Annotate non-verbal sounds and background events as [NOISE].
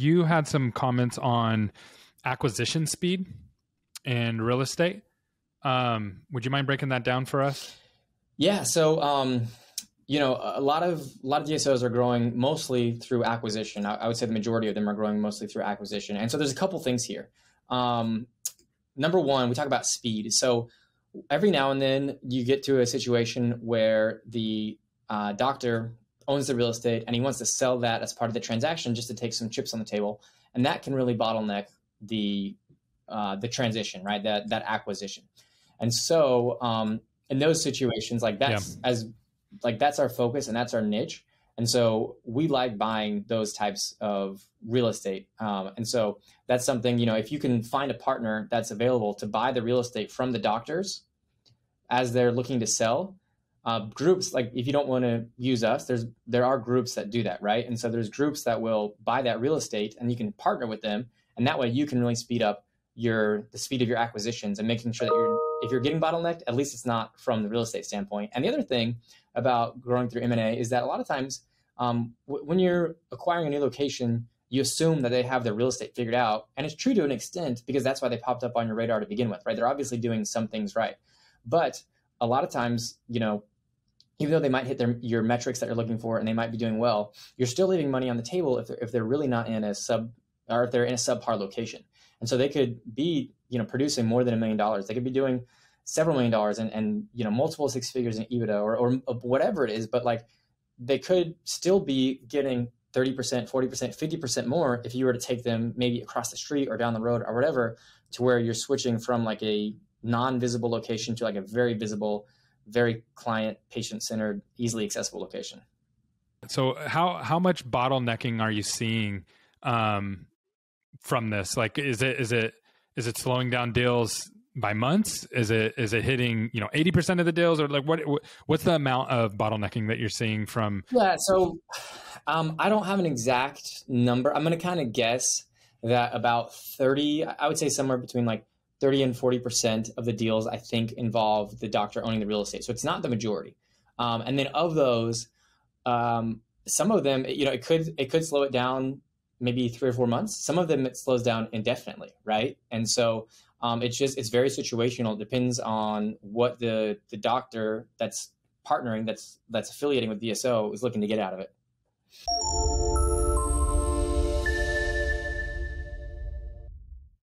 you had some comments on acquisition speed and real estate. Um, would you mind breaking that down for us? Yeah. So, um, you know, a lot of a lot of DSOs are growing mostly through acquisition. I, I, would say the majority of them are growing mostly through acquisition. And so, there's a couple things here. Um, number one, we talk about speed. So, every now and then you get to a situation where the uh, doctor owns the real estate and he wants to sell that as part of the transaction just to take some chips on the table, and that can really bottleneck the uh, the transition, right? That that acquisition. And so, um, in those situations, like that's yeah. as like that's our focus and that's our niche. And so we like buying those types of real estate. Um, and so that's something, you know, if you can find a partner that's available to buy the real estate from the doctors as they're looking to sell, uh, groups like if you don't want to use us, there's there are groups that do that, right? And so there's groups that will buy that real estate and you can partner with them, and that way you can really speed up your the speed of your acquisitions and making sure that you're if you're getting bottlenecked, at least it's not from the real estate standpoint. And the other thing about growing through M&A is that a lot of times um, w- when you're acquiring a new location, you assume that they have their real estate figured out. And it's true to an extent because that's why they popped up on your radar to begin with, right? They're obviously doing some things right. But a lot of times, you know, even though they might hit their your metrics that you're looking for and they might be doing well, you're still leaving money on the table if they're, if they're really not in a sub or if they're in a subpar location. And so they could be, you know, producing more than a million dollars. They could be doing several million dollars and, and you know, multiple six figures in EBITDA or, or whatever it is. But like they could still be getting 30%, 40%, 50% more if you were to take them maybe across the street or down the road or whatever to where you're switching from like a non-visible location to like a very visible, very client patient centered, easily accessible location. So how how much bottlenecking are you seeing um, from this? Like, is it is it is it slowing down deals by months? Is it is it hitting you know eighty percent of the deals, or like what what's the amount of bottlenecking that you're seeing from? Yeah, so [SIGHS] um, I don't have an exact number. I'm going to kind of guess that about thirty. I would say somewhere between like thirty and forty percent of the deals I think involve the doctor owning the real estate. So it's not the majority. Um, and then of those, um, some of them, you know, it could it could slow it down maybe three or four months. Some of them it slows down indefinitely, right? And so um, it's just it's very situational. It depends on what the the doctor that's partnering that's that's affiliating with DSO is looking to get out of it.